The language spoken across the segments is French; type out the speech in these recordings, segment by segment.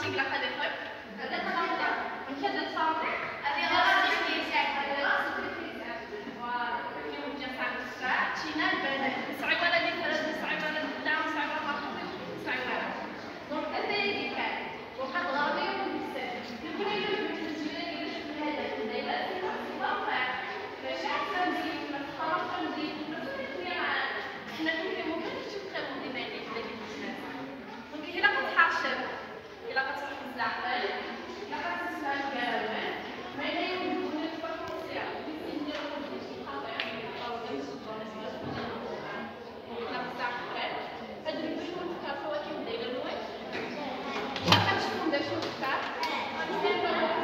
possible acá de fuerza. Deixa eu ficar. É, tá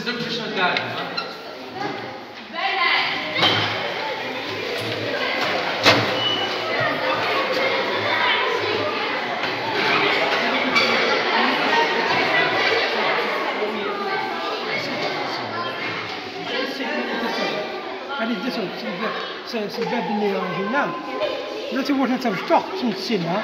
is nutritional diet, huh? Allez, descends, c'est le cabinet original. Là, tu vois, ça me sort, c'est une scène, hein.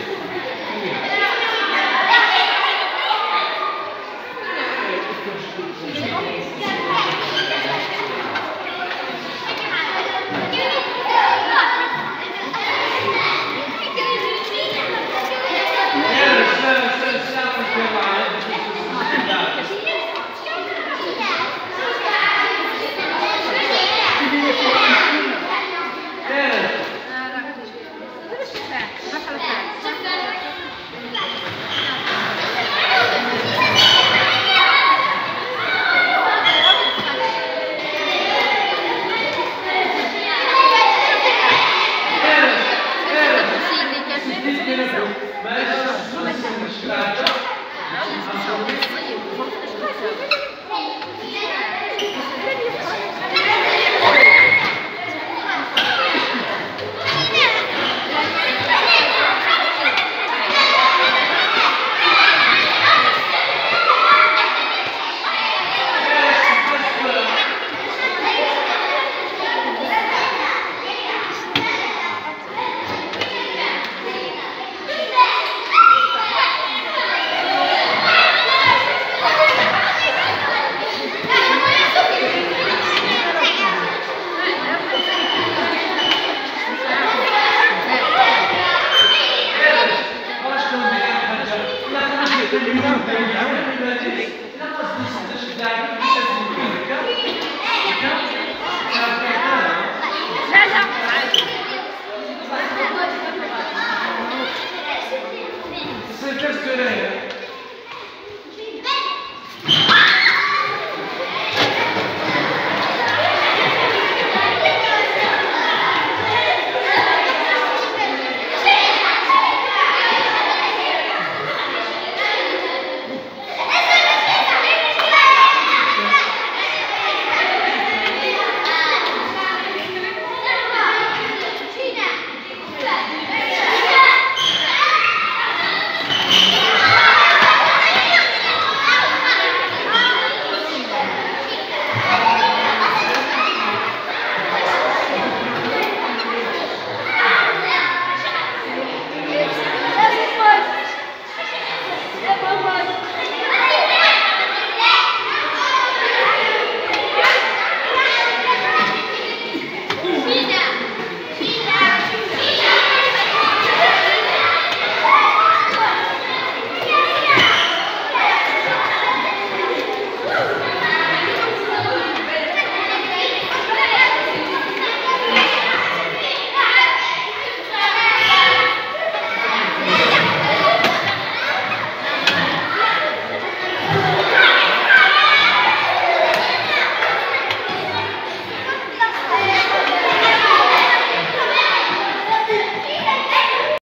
Yeah.